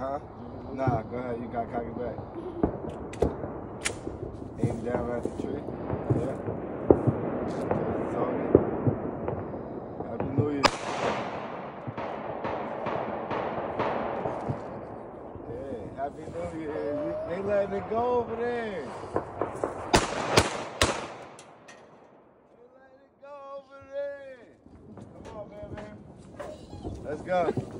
huh? Nah, go ahead. You got cocky back. Aim down at the tree. Yeah. Happy New Year. Yeah, Happy New Year. They letting it go over there. They letting it go over there. Come on, man. Let's go.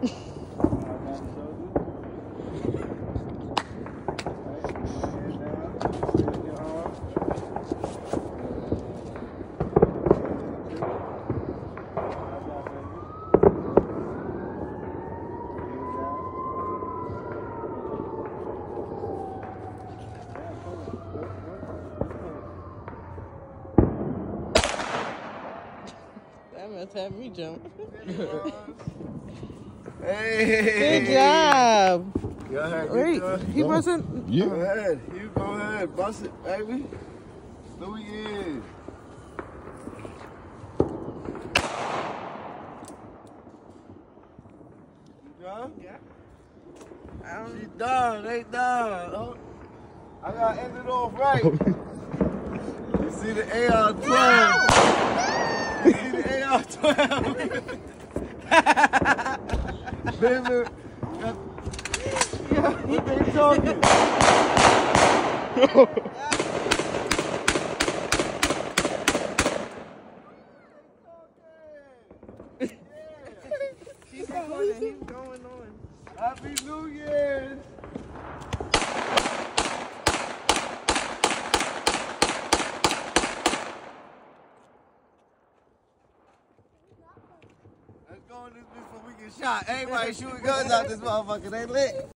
That must have me jump. Hey. Good job. Go ahead. Wait, Get to it. he wasn't. You. Go ahead. You go ahead. Bust it, baby. New Year's. You done? Yeah. She done. They done. Oh, I got to end it off right. you see the AR-12. You see the AR-12. What they talking? Happy New Year! Let's go in this bitch before we get shot. Everybody shooting guns out this motherfucker. They lit.